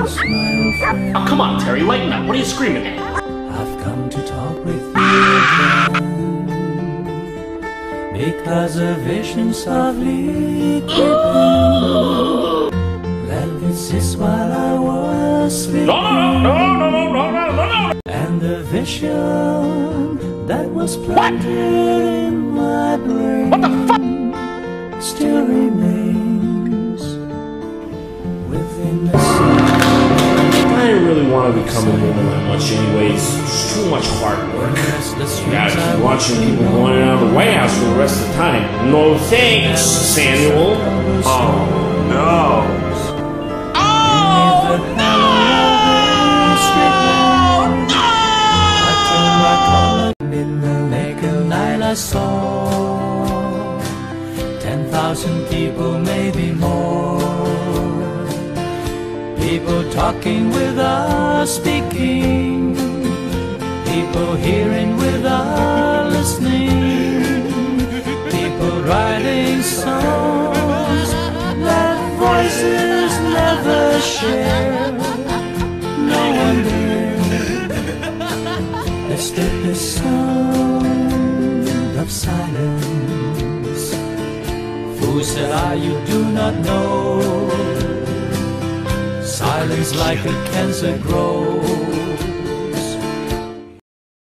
Oh, come on, Terry, lighten up. What are you screaming at? I've come to talk with you again because a vision softly came. Let me while I was sleeping. No, no, no, no, no, no, no, no, And the vision that was planted what? in my brain. What the fuck? Still remains within the want to be coming home that much anyways. It's too much hard work. You gotta keep watching people going out of the White House for the rest of the time. No thanks, Samuel. Oh, no. Oh, no! In the naked night I saw ten thousand people, maybe more. People talking without speaking, people hearing without listening, people writing songs that voices never share. No one dare disturb the sound of silence. Who said I you do not know? Silence like a cancer grows.